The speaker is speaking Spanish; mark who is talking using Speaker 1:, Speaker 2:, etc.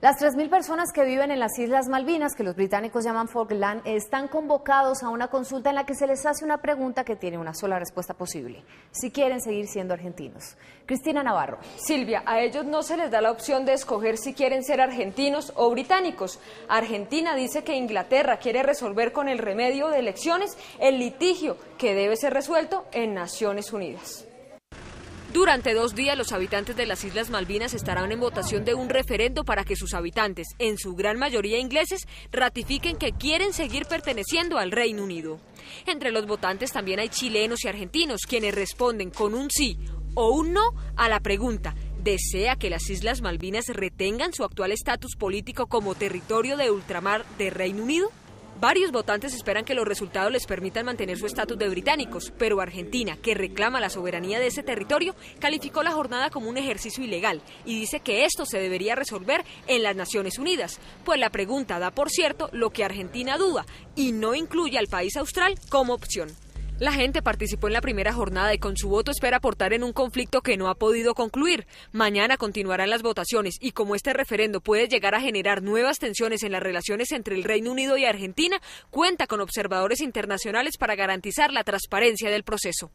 Speaker 1: Las 3.000 personas que viven en las Islas Malvinas, que los británicos llaman Falkland, están convocados a una consulta en la que se les hace una pregunta que tiene una sola respuesta posible, si quieren seguir siendo argentinos. Cristina Navarro.
Speaker 2: Silvia, a ellos no se les da la opción de escoger si quieren ser argentinos o británicos. Argentina dice que Inglaterra quiere resolver con el remedio de elecciones el litigio que debe ser resuelto en Naciones Unidas.
Speaker 3: Durante dos días los habitantes de las Islas Malvinas estarán en votación de un referendo para que sus habitantes, en su gran mayoría ingleses, ratifiquen que quieren seguir perteneciendo al Reino Unido. Entre los votantes también hay chilenos y argentinos, quienes responden con un sí o un no a la pregunta ¿Desea que las Islas Malvinas retengan su actual estatus político como territorio de ultramar de Reino Unido? Varios votantes esperan que los resultados les permitan mantener su estatus de británicos, pero Argentina, que reclama la soberanía de ese territorio, calificó la jornada como un ejercicio ilegal y dice que esto se debería resolver en las Naciones Unidas, pues la pregunta da por cierto lo que Argentina duda y no incluye al país austral como opción. La gente participó en la primera jornada y con su voto espera aportar en un conflicto que no ha podido concluir. Mañana continuarán las votaciones y como este referendo puede llegar a generar nuevas tensiones en las relaciones entre el Reino Unido y Argentina, cuenta con observadores internacionales para garantizar la transparencia del proceso.